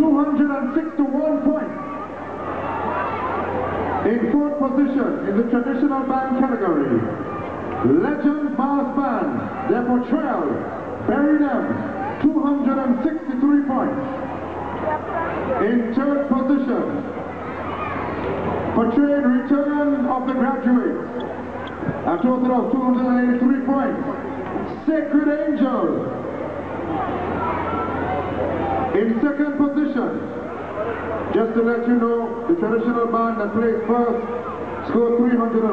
261 points. In fourth position in the traditional band category, Legend Mass Band, their portrayal, Bury Them, 263 points. In third position, portrayed Return of the Graduates, a total of 283 points. Sacred Angel, in second position, just to let you know, the traditional band that plays first scored 301,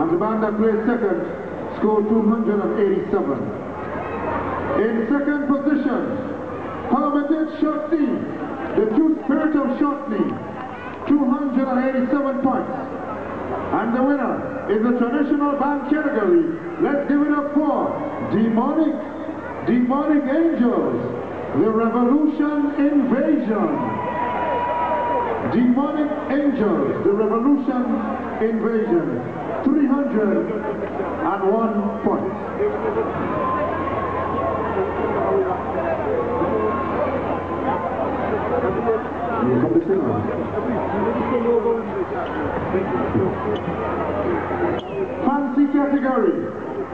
and the band that plays second scored 287. In second position, Hermitage Shortknee, the true spirit of Shortknee, 287 points. And the winner is the traditional band category. Let's give it up for Demonic, Demonic Angels, the Revolution Invasion. Demonic Angels, the Revolution Invasion. 301 points. Fancy category.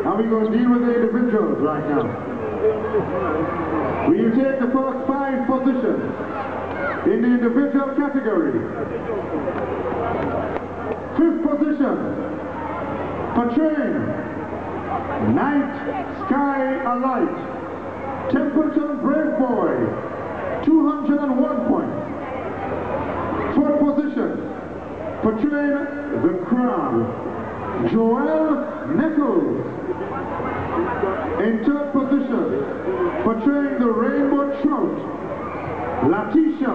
Now we're going to deal with the individuals right now. Will you take the first five positions in the individual category? Fifth position, portraying Night Sky Alight, Templeton Brave Boy, 201 points. Fourth position, portraying The Crown, Joel Nichols. In third position, portraying the Rainbow Trout, Latisha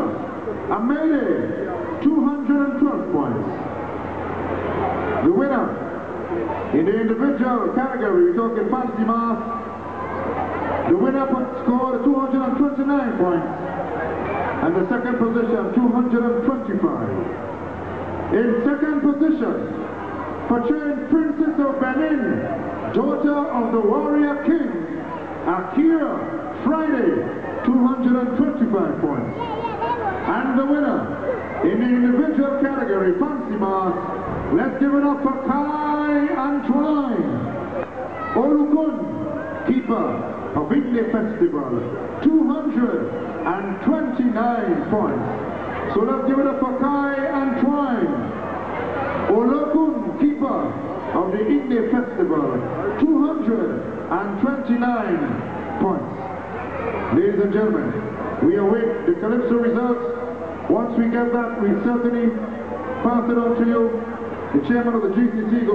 Amele, 212 points. The winner in the individual category, we're talking mass, the winner scored 229 points, and the second position, 225. In second position, portraying Princess of Benin, daughter of the warrior king, Akira Friday, 225 points. And the winner in the individual category, Fancy Mask, let's give it up for Kai Antoine, Olukun, keeper of Inde Festival, 229 points. So let's give it up for Kai Antoine, Of the Inde Festival, 229 points. Ladies and gentlemen, we await the Calypso results. Once we get that, we certainly pass it on to you. The chairman of the GCC